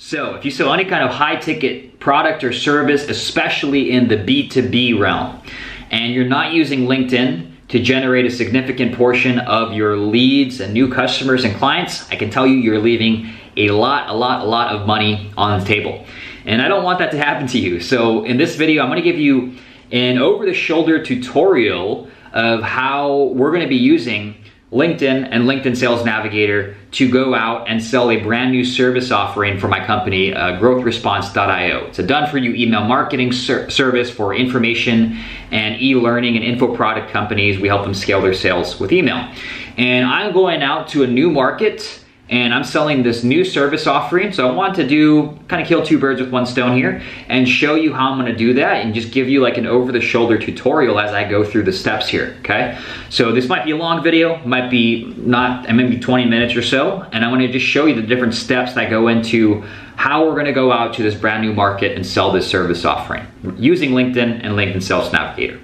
So if you sell any kind of high ticket product or service, especially in the B2B realm, and you're not using LinkedIn to generate a significant portion of your leads and new customers and clients, I can tell you you're leaving a lot, a lot, a lot of money on the table. And I don't want that to happen to you. So in this video, I'm gonna give you an over-the-shoulder tutorial of how we're gonna be using LinkedIn and LinkedIn Sales Navigator to go out and sell a brand new service offering for my company, uh, growthresponse.io. It's a done for you email marketing ser service for information and e-learning and info product companies. We help them scale their sales with email. And I'm going out to a new market and I'm selling this new service offering. So I want to do, kind of kill two birds with one stone here and show you how I'm gonna do that and just give you like an over the shoulder tutorial as I go through the steps here, okay? So this might be a long video, might be not, maybe 20 minutes or so, and I'm gonna just show you the different steps that go into how we're gonna go out to this brand new market and sell this service offering using LinkedIn and LinkedIn Sales Navigator.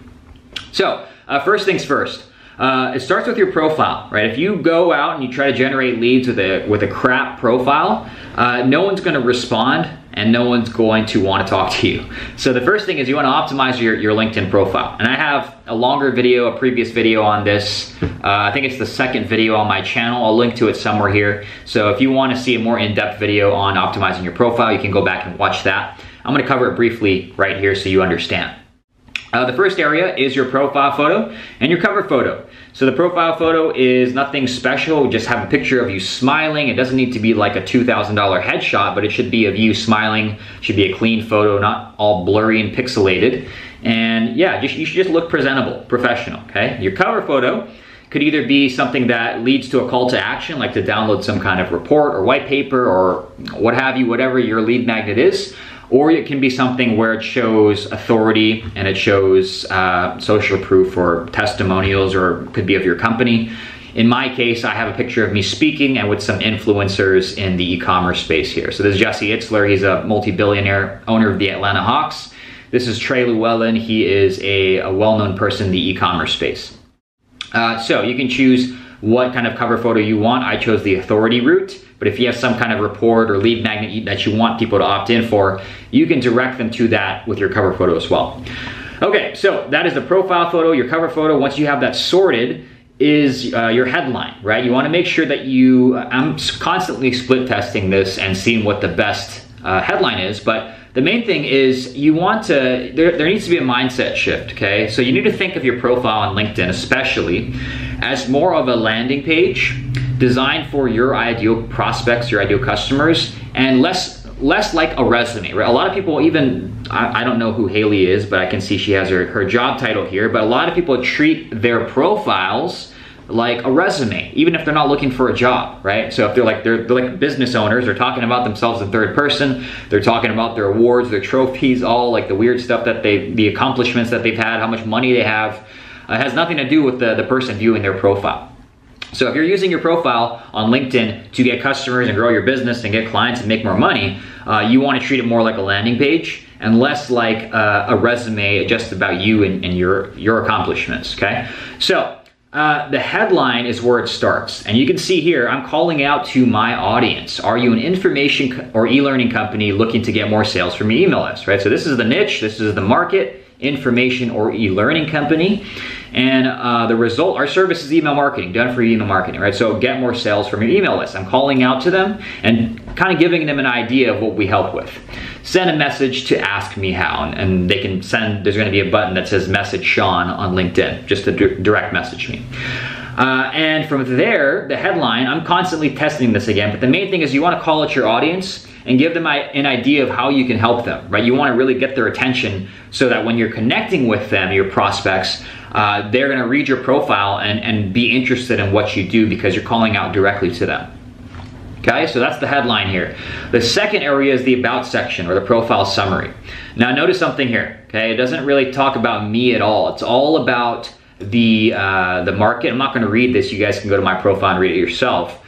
So uh, first things first, uh, it starts with your profile, right? If you go out and you try to generate leads with a with a crap profile, uh, no one's going to respond and no one's going to want to talk to you. So the first thing is you want to optimize your, your LinkedIn profile. And I have a longer video, a previous video on this. Uh, I think it's the second video on my channel. I'll link to it somewhere here. So if you want to see a more in-depth video on optimizing your profile, you can go back and watch that. I'm going to cover it briefly right here so you understand. Uh, the first area is your profile photo and your cover photo. So the profile photo is nothing special, just have a picture of you smiling. It doesn't need to be like a $2,000 headshot, but it should be of you smiling. Should be a clean photo, not all blurry and pixelated. And yeah, just, you should just look presentable, professional, okay? Your cover photo could either be something that leads to a call to action, like to download some kind of report or white paper or what have you, whatever your lead magnet is, or it can be something where it shows authority and it shows uh, social proof or testimonials or could be of your company. In my case, I have a picture of me speaking and with some influencers in the e-commerce space here. So this is Jesse Itzler, he's a multi-billionaire owner of the Atlanta Hawks. This is Trey Lewellen, he is a, a well-known person in the e-commerce space. Uh, so you can choose what kind of cover photo you want. I chose the authority route. But if you have some kind of report or lead magnet that you want people to opt in for, you can direct them to that with your cover photo as well. Okay, so that is the profile photo, your cover photo. Once you have that sorted, is uh, your headline, right? You wanna make sure that you, I'm constantly split testing this and seeing what the best uh, headline is, but the main thing is you want to, there, there needs to be a mindset shift, okay? So you need to think of your profile on LinkedIn especially as more of a landing page designed for your ideal prospects, your ideal customers, and less less like a resume, right? A lot of people even, I, I, don't know who Haley is, but I can see she has her, her job title here, but a lot of people treat their profiles like a resume, even if they're not looking for a job, right? So if they're like they're, they're, like business owners, they're talking about themselves in third person, they're talking about their awards, their trophies, all like the weird stuff that they, the accomplishments that they've had, how much money they have, uh, has nothing to do with the, the person viewing their profile. So if you're using your profile on LinkedIn to get customers and grow your business and get clients and make more money, uh, you want to treat it more like a landing page and less like uh, a resume just about you and, and, your, your accomplishments, okay? So uh, the headline is where it starts. And you can see here, I'm calling out to my audience. Are you an information or e-learning company looking to get more sales from your email list, right? So this is the niche, this is the market, information or e-learning company. And uh, the result, our service is email marketing, done for email marketing, right? So get more sales from your email list. I'm calling out to them and kind of giving them an idea of what we help with. Send a message to ask me how, and they can send, there's gonna be a button that says message Sean on LinkedIn, just to direct message me. Uh, and from there, the headline, I'm constantly testing this again, but the main thing is you wanna call out your audience and give them an idea of how you can help them, right? You wanna really get their attention so that when you're connecting with them, your prospects, uh, they're gonna read your profile and, and be interested in what you do because you're calling out directly to them. Okay, so that's the headline here. The second area is the about section or the profile summary. Now notice something here, okay? It doesn't really talk about me at all. It's all about the, uh, the market. I'm not gonna read this. You guys can go to my profile and read it yourself.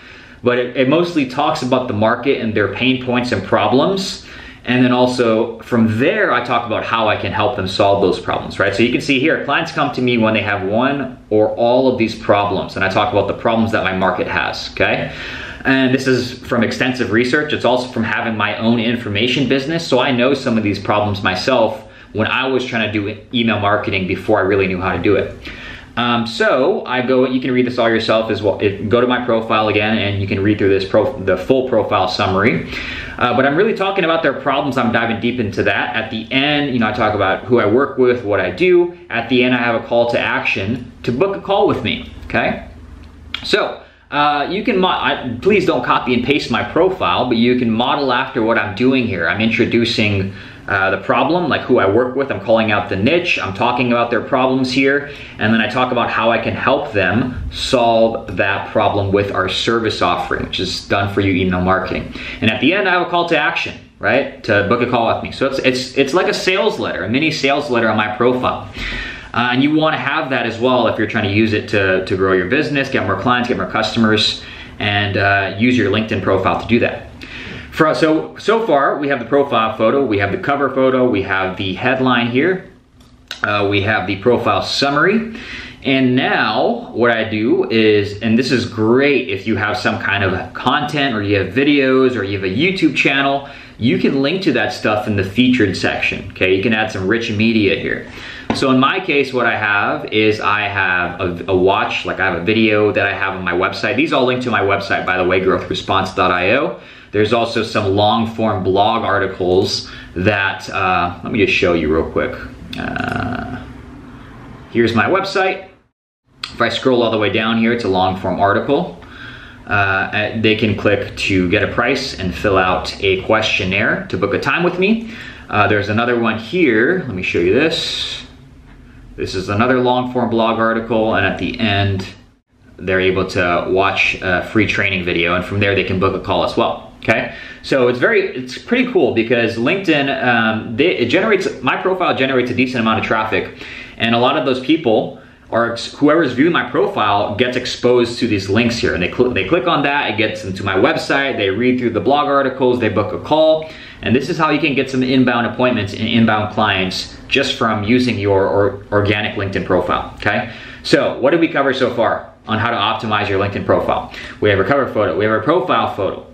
But it, it mostly talks about the market and their pain points and problems and then also from there, I talk about how I can help them solve those problems, right? So you can see here, clients come to me when they have one or all of these problems. And I talk about the problems that my market has, okay? And this is from extensive research. It's also from having my own information business. So I know some of these problems myself when I was trying to do email marketing before I really knew how to do it. Um, so I go, you can read this all yourself as well. It, go to my profile again and you can read through this, pro, the full profile summary. Uh, but I'm really talking about their problems. I'm diving deep into that. At the end, you know, I talk about who I work with, what I do. At the end, I have a call to action to book a call with me, okay? So, uh, you can, I, please don't copy and paste my profile, but you can model after what I'm doing here. I'm introducing uh, the problem, like who I work with. I'm calling out the niche. I'm talking about their problems here. And then I talk about how I can help them solve that problem with our service offering, which is done for you email marketing. And at the end, I have a call to action, right? To book a call with me. So it's, it's, it's like a sales letter, a mini sales letter on my profile. Uh, and you want to have that as well if you're trying to use it to, to grow your business, get more clients, get more customers, and uh, use your LinkedIn profile to do that. For, so, so far, we have the profile photo, we have the cover photo, we have the headline here, uh, we have the profile summary, and now what I do is, and this is great if you have some kind of content or you have videos or you have a YouTube channel, you can link to that stuff in the featured section, okay? You can add some rich media here. So in my case, what I have is I have a, a, watch, like I have a video that I have on my website. These all link to my website, by the way, growthresponse.io. There's also some long form blog articles that, uh, let me just show you real quick. Uh, here's my website. If I scroll all the way down here, it's a long form article. Uh, they can click to get a price and fill out a questionnaire to book a time with me. Uh, there's another one here. Let me show you this. This is another long form blog article, and at the end, they're able to watch a free training video, and from there, they can book a call as well. Okay, so it's very, it's pretty cool because LinkedIn, um, they, it generates, my profile generates a decent amount of traffic, and a lot of those people or whoever's viewing my profile gets exposed to these links here. And they, cl they click on that, it gets them to my website, they read through the blog articles, they book a call, and this is how you can get some inbound appointments and inbound clients just from using your or organic LinkedIn profile, okay? So what did we cover so far on how to optimize your LinkedIn profile? We have a cover photo, we have a profile photo,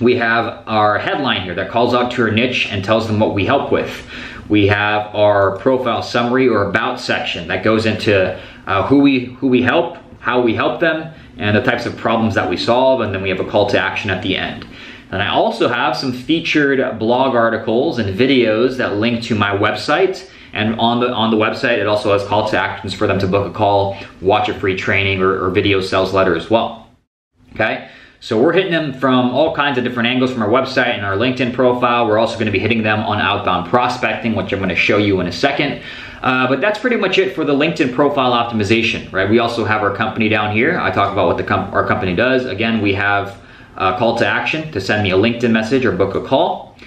we have our headline here that calls out to your niche and tells them what we help with. We have our profile summary or about section that goes into uh, who we who we help, how we help them, and the types of problems that we solve, and then we have a call to action at the end. And I also have some featured blog articles and videos that link to my website. And on the on the website, it also has call to actions for them to book a call, watch a free training, or, or video sales letter as well. Okay. So we're hitting them from all kinds of different angles from our website and our LinkedIn profile. We're also going to be hitting them on outbound prospecting, which I'm going to show you in a second. Uh, but that's pretty much it for the LinkedIn profile optimization, right? We also have our company down here. I talk about what the com our company does. Again, we have a call to action to send me a LinkedIn message or book a call.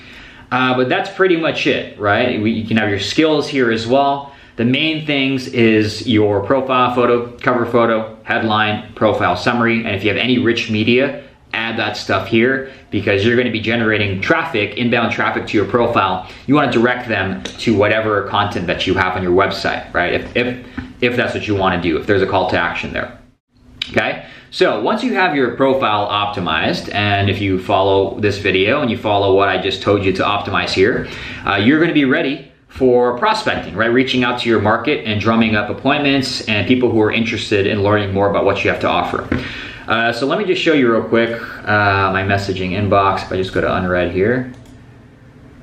Uh, but that's pretty much it, right? We, you can have your skills here as well. The main things is your profile photo, cover photo, headline, profile summary, and if you have any rich media, add that stuff here because you're going to be generating traffic, inbound traffic to your profile. You want to direct them to whatever content that you have on your website, right? If, if, if that's what you want to do, if there's a call to action there. Okay, so once you have your profile optimized, and if you follow this video and you follow what I just told you to optimize here, uh, you're going to be ready for prospecting, right? Reaching out to your market and drumming up appointments and people who are interested in learning more about what you have to offer. Uh, so let me just show you real quick uh, my messaging inbox. If I just go to unread here.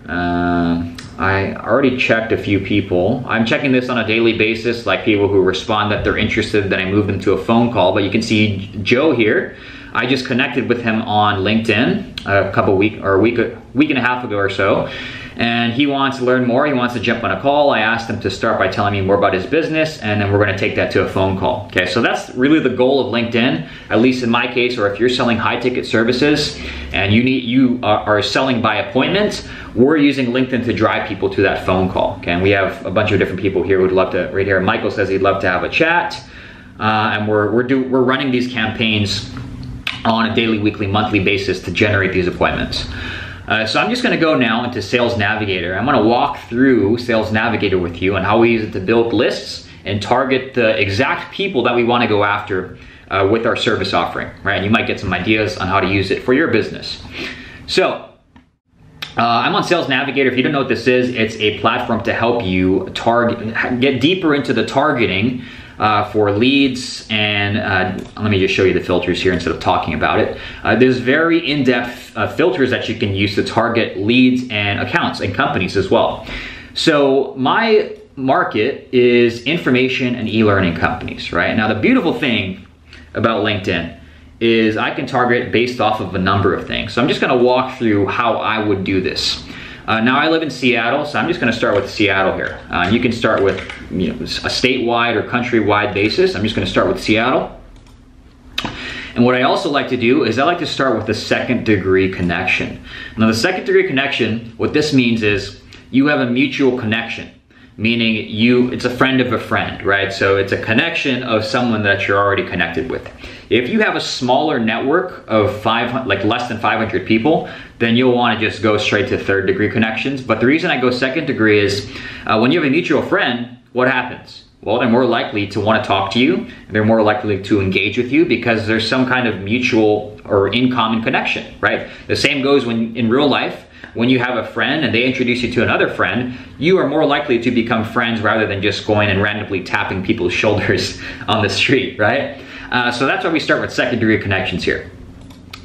Uh, I already checked a few people. I'm checking this on a daily basis, like people who respond that they're interested, then I move them to a phone call. But you can see Joe here. I just connected with him on LinkedIn a couple week or a week, week and a half ago or so and he wants to learn more. He wants to jump on a call. I asked him to start by telling me more about his business, and then we're going to take that to a phone call. Okay, so that's really the goal of LinkedIn, at least in my case, or if you're selling high ticket services and you need you are selling by appointment, we're using LinkedIn to drive people to that phone call. Okay, and we have a bunch of different people here who'd love to. Right here, Michael says he'd love to have a chat, uh, and we're we're do we're running these campaigns on a daily, weekly, monthly basis to generate these appointments. Uh, so I'm just gonna go now into Sales Navigator. I'm gonna walk through Sales Navigator with you and how we use it to build lists and target the exact people that we wanna go after uh, with our service offering, right? And you might get some ideas on how to use it for your business. So, uh, I'm on Sales Navigator. If you don't know what this is, it's a platform to help you target, get deeper into the targeting uh, for leads. And uh, let me just show you the filters here instead of talking about it. Uh, there's very in-depth uh, filters that you can use to target leads and accounts and companies as well. So my market is information and e-learning companies, right? Now the beautiful thing about LinkedIn is I can target based off of a number of things. So I'm just gonna walk through how I would do this. Uh, now I live in Seattle, so I'm just gonna start with Seattle here. Uh, you can start with you know, a statewide or countrywide basis. I'm just gonna start with Seattle. And what I also like to do is I like to start with the second degree connection. Now the second degree connection, what this means is you have a mutual connection meaning you it's a friend of a friend right so it's a connection of someone that you're already connected with if you have a smaller network of five like less than 500 people then you'll want to just go straight to third degree connections but the reason i go second degree is uh, when you have a mutual friend what happens well they're more likely to want to talk to you they're more likely to engage with you because there's some kind of mutual or in common connection right the same goes when in real life when you have a friend and they introduce you to another friend, you are more likely to become friends rather than just going and randomly tapping people's shoulders on the street, right? Uh, so that's why we start with second degree connections here.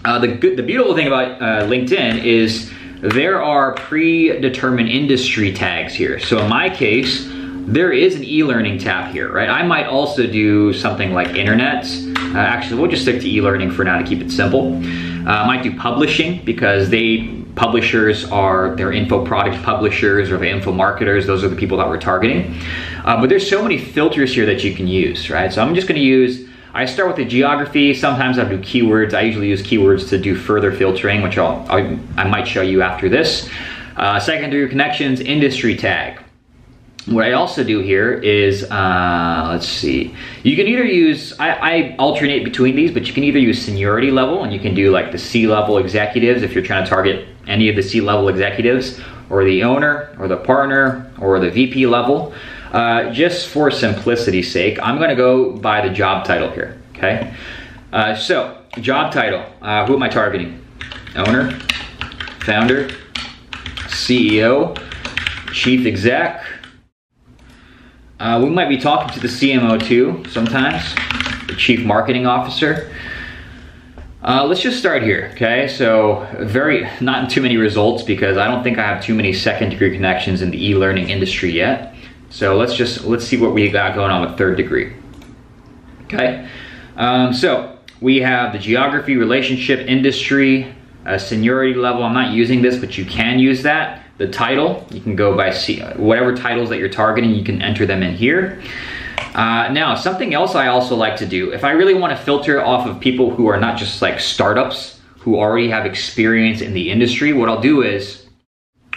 Uh, the, good, the beautiful thing about uh, LinkedIn is there are predetermined industry tags here. So in my case, there is an e-learning tab here, right? I might also do something like internet. Uh, actually, we'll just stick to e-learning for now to keep it simple. Uh, I might do publishing because they publishers are their info product publishers or the info marketers. Those are the people that we're targeting. Uh, but there's so many filters here that you can use, right? So I'm just gonna use, I start with the geography. Sometimes I'll do keywords. I usually use keywords to do further filtering, which I'll, I, I might show you after this. Uh, secondary connections, industry tag. What I also do here is, uh, let's see, you can either use, I, I, alternate between these, but you can either use seniority level and you can do like the C-level executives if you're trying to target any of the C-level executives or the owner or the partner or the VP level. Uh, just for simplicity's sake, I'm gonna go by the job title here, okay? Uh, so, job title, uh, who am I targeting? Owner, founder, CEO, chief exec, uh, we might be talking to the CMO too sometimes, the Chief Marketing Officer. Uh, let's just start here, okay? So very, not too many results because I don't think I have too many second degree connections in the e-learning industry yet. So let's just, let's see what we got going on with third degree, okay? Um, so we have the geography, relationship, industry, uh, seniority level. I'm not using this, but you can use that the title. You can go by C whatever titles that you're targeting, you can enter them in here. Uh, now, something else I also like to do, if I really want to filter off of people who are not just like startups, who already have experience in the industry, what I'll do is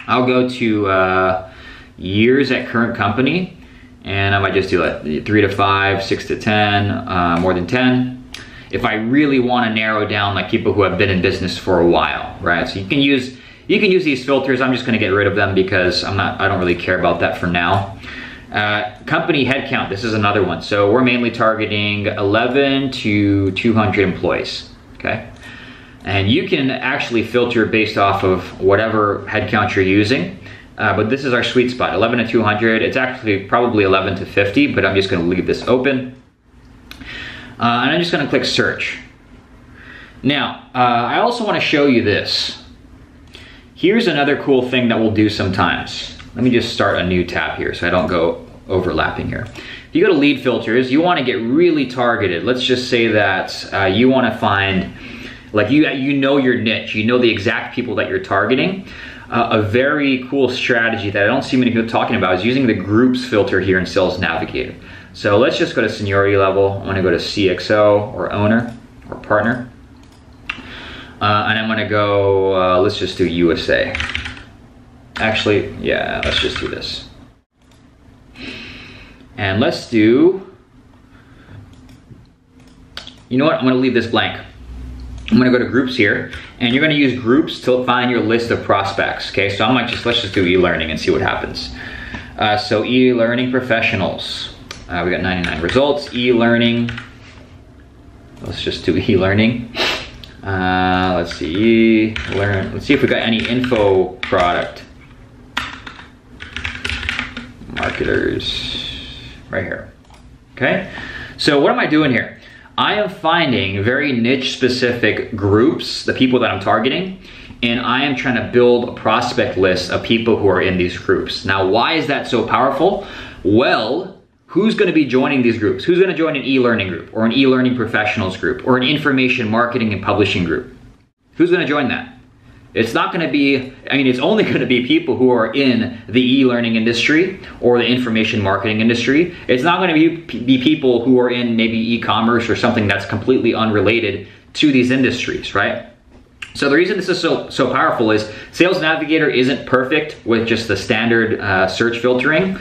I'll go to uh, years at current company, and I might just do like three to five, six to 10, uh, more than 10. If I really want to narrow down like people who have been in business for a while, right? So you can use you can use these filters. I'm just gonna get rid of them because I'm not, I don't really care about that for now. Uh, company headcount, this is another one. So we're mainly targeting 11 to 200 employees, okay? And you can actually filter based off of whatever headcount you're using. Uh, but this is our sweet spot, 11 to 200. It's actually probably 11 to 50, but I'm just gonna leave this open. Uh, and I'm just gonna click search. Now, uh, I also wanna show you this. Here's another cool thing that we'll do sometimes. Let me just start a new tab here so I don't go overlapping here. If you go to lead filters, you wanna get really targeted. Let's just say that uh, you wanna find, like you, you know your niche, you know the exact people that you're targeting. Uh, a very cool strategy that I don't see many people talking about is using the groups filter here in Sales Navigator. So let's just go to seniority level. I'm gonna go to CXO or owner or partner. Uh, and I'm gonna go, uh, let's just do USA. Actually, yeah, let's just do this. And let's do, you know what, I'm gonna leave this blank. I'm gonna go to groups here, and you're gonna use groups to find your list of prospects, okay? So I might just, let's just do e-learning and see what happens. Uh, so e-learning professionals. Uh, we got 99 results, e-learning let's just do e-learning. Uh, let's see, learn. Let's see if we got any info product. Marketers, right here. Okay, so what am I doing here? I am finding very niche specific groups, the people that I'm targeting, and I am trying to build a prospect list of people who are in these groups. Now, why is that so powerful? Well, who's going to be joining these groups? Who's going to join an e-learning group or an e-learning professionals group or an information marketing and publishing group? Who's going to join that? It's not going to be, I mean, it's only going to be people who are in the e-learning industry or the information marketing industry. It's not going to be, be people who are in maybe e-commerce or something that's completely unrelated to these industries, right? So the reason this is so, so powerful is Sales Navigator isn't perfect with just the standard uh, search filtering.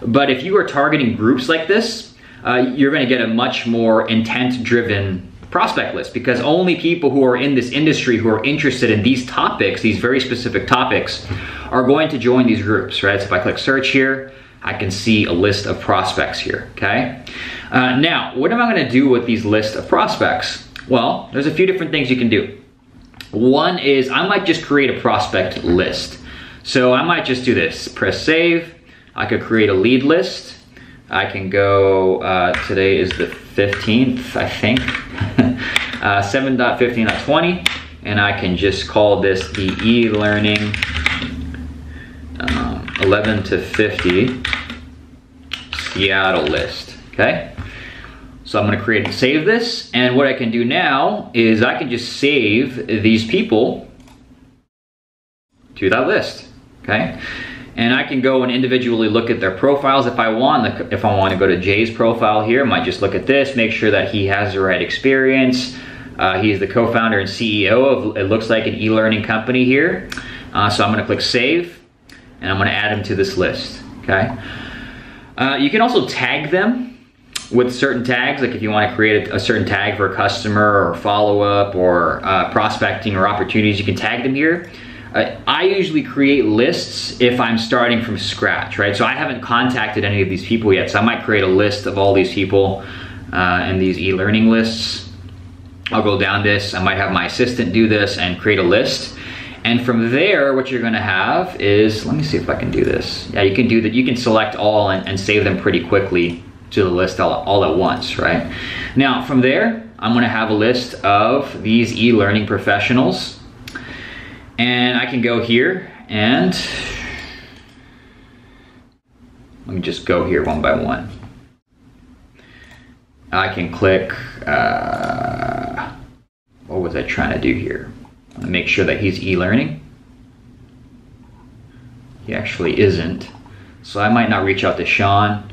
But if you are targeting groups like this, uh, you're going to get a much more intent driven prospect list because only people who are in this industry who are interested in these topics, these very specific topics, are going to join these groups, right? So if I click search here, I can see a list of prospects here, okay? Uh, now, what am I gonna do with these list of prospects? Well, there's a few different things you can do. One is I might just create a prospect list. So I might just do this, press save, I could create a lead list. I can go, uh, today is the 15th, I think, uh, 7.15.20, and I can just call this the e-learning um, 11 to 50 Seattle list, okay? So I'm gonna create and save this, and what I can do now is I can just save these people to that list, okay? And I can go and individually look at their profiles if I want. If I want to go to Jay's profile here, I might just look at this, make sure that he has the right experience. Uh, he's the co-founder and CEO of, it looks like an e-learning company here. Uh, so I'm gonna click save, and I'm gonna add him to this list, okay? Uh, you can also tag them with certain tags, like if you wanna create a, a certain tag for a customer or follow-up or uh, prospecting or opportunities, you can tag them here. I usually create lists if I'm starting from scratch, right? So I haven't contacted any of these people yet, so I might create a list of all these people uh, in these e-learning lists. I'll go down this, I might have my assistant do this and create a list. And from there, what you're gonna have is, let me see if I can do this. Yeah, you can do that, you can select all and, and save them pretty quickly to the list all, all at once, right? Now, from there, I'm gonna have a list of these e-learning professionals and I can go here and let me just go here one by one. I can click, uh, what was I trying to do here? Make sure that he's e-learning. He actually isn't. So I might not reach out to Sean.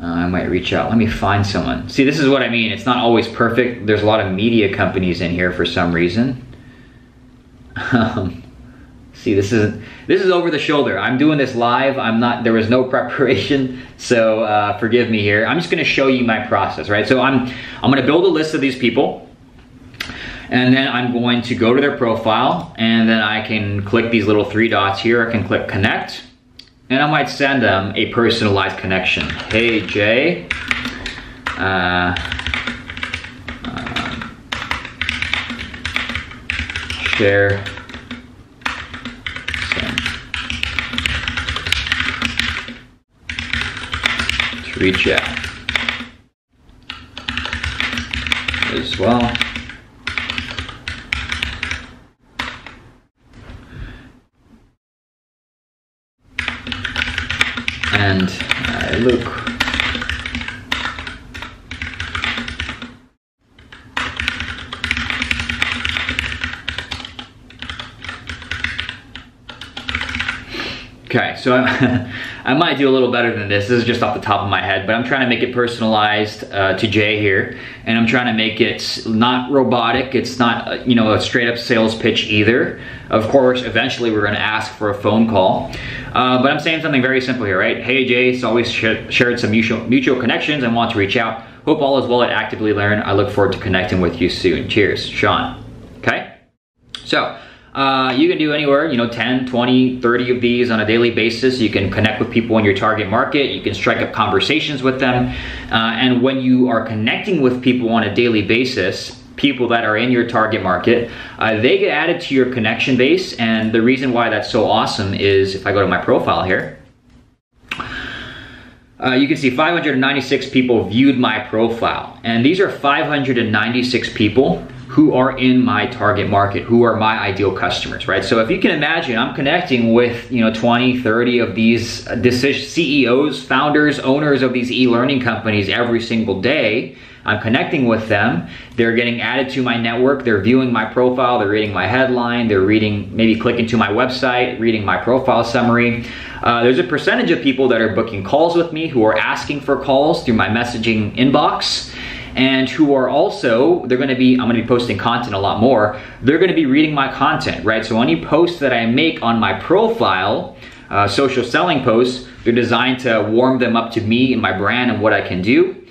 Uh, I might reach out. Let me find someone. See, this is what I mean. It's not always perfect. There's a lot of media companies in here for some reason. Um, see, this is this is over the shoulder. I'm doing this live. I'm not. There was no preparation, so uh, forgive me here. I'm just going to show you my process, right? So I'm I'm going to build a list of these people, and then I'm going to go to their profile, and then I can click these little three dots here. I can click connect, and I might send them a personalized connection. Hey Jay. Uh, share. To reach out as well. And uh, I look Okay, so I, might do a little better than this. This is just off the top of my head, but I'm trying to make it personalized uh, to Jay here, and I'm trying to make it not robotic. It's not, uh, you know, a straight up sales pitch either. Of course, eventually we're gonna ask for a phone call, uh, but I'm saying something very simple here, right? Hey Jay, it's always sh shared some mutual, mutual connections and want to reach out. Hope all is well at Actively Learn. I look forward to connecting with you soon. Cheers, Sean. Okay? So, uh, you can do anywhere, you know, 10, 20, 30 of these on a daily basis. You can connect with people in your target market. You can strike up conversations with them. Uh, and when you are connecting with people on a daily basis, people that are in your target market, uh, they get added to your connection base. And the reason why that's so awesome is if I go to my profile here, uh, you can see 596 people viewed my profile. And these are 596 people who are in my target market, who are my ideal customers, right? So if you can imagine, I'm connecting with, you know, 20, 30 of these decision CEOs, founders, owners of these e-learning companies every single day. I'm connecting with them. They're getting added to my network. They're viewing my profile. They're reading my headline. They're reading, maybe clicking to my website, reading my profile summary. Uh, there's a percentage of people that are booking calls with me who are asking for calls through my messaging inbox and who are also, they're gonna be, I'm gonna be posting content a lot more, they're gonna be reading my content, right? So any posts that I make on my profile, uh, social selling posts, they're designed to warm them up to me and my brand and what I can do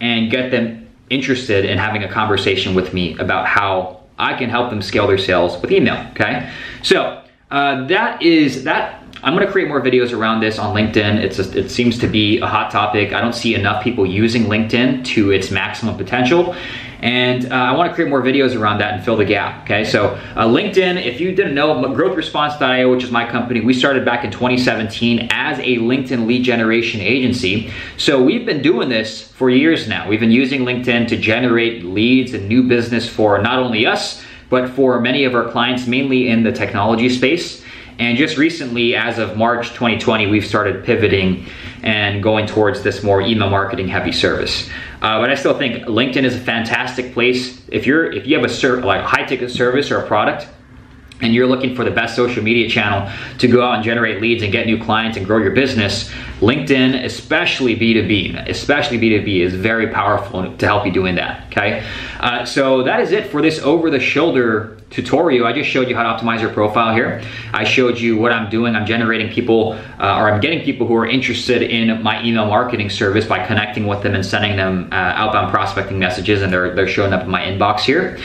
and get them interested in having a conversation with me about how I can help them scale their sales with email, okay? So uh, that is, that I'm gonna create more videos around this on LinkedIn. It's a, it seems to be a hot topic. I don't see enough people using LinkedIn to its maximum potential. And uh, I wanna create more videos around that and fill the gap, okay? So uh, LinkedIn, if you didn't know, GrowthResponse.io, which is my company, we started back in 2017 as a LinkedIn lead generation agency. So we've been doing this for years now. We've been using LinkedIn to generate leads and new business for not only us, but for many of our clients, mainly in the technology space. And just recently, as of March 2020, we've started pivoting and going towards this more email marketing heavy service. Uh, but I still think LinkedIn is a fantastic place. If you're if you have a like high ticket service or a product, and you're looking for the best social media channel to go out and generate leads and get new clients and grow your business, LinkedIn, especially B2B, especially B2B is very powerful to help you doing that, okay? Uh, so that is it for this over-the-shoulder tutorial. I just showed you how to optimize your profile here. I showed you what I'm doing. I'm generating people, uh, or I'm getting people who are interested in my email marketing service by connecting with them and sending them uh, outbound prospecting messages and they're, they're showing up in my inbox here.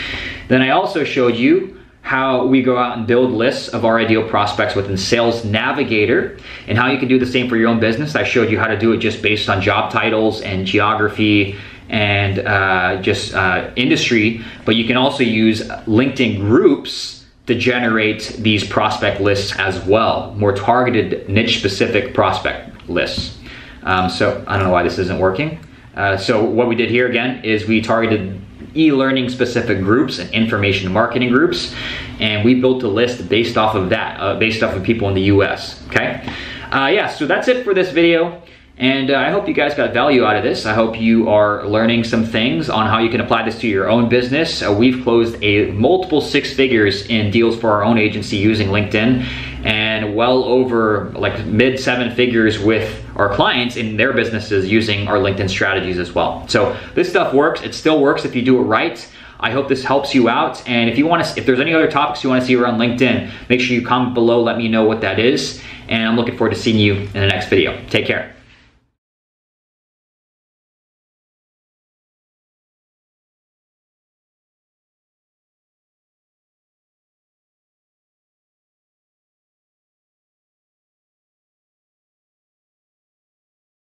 Then I also showed you how we go out and build lists of our ideal prospects within Sales Navigator and how you can do the same for your own business. I showed you how to do it just based on job titles and geography and uh, just uh, industry, but you can also use LinkedIn groups to generate these prospect lists as well, more targeted niche specific prospect lists. Um, so I don't know why this isn't working. Uh, so what we did here again is we targeted e-learning specific groups and information marketing groups. And we built a list based off of that, uh, based off of people in the US, okay? Uh, yeah, so that's it for this video. And uh, I hope you guys got value out of this. I hope you are learning some things on how you can apply this to your own business. Uh, we've closed a multiple six figures in deals for our own agency using LinkedIn and well over like mid seven figures with our clients in their businesses using our LinkedIn strategies as well. So this stuff works. It still works if you do it right. I hope this helps you out. And if you want to, if there's any other topics you want to see around LinkedIn, make sure you comment below. Let me know what that is. And I'm looking forward to seeing you in the next video. Take care.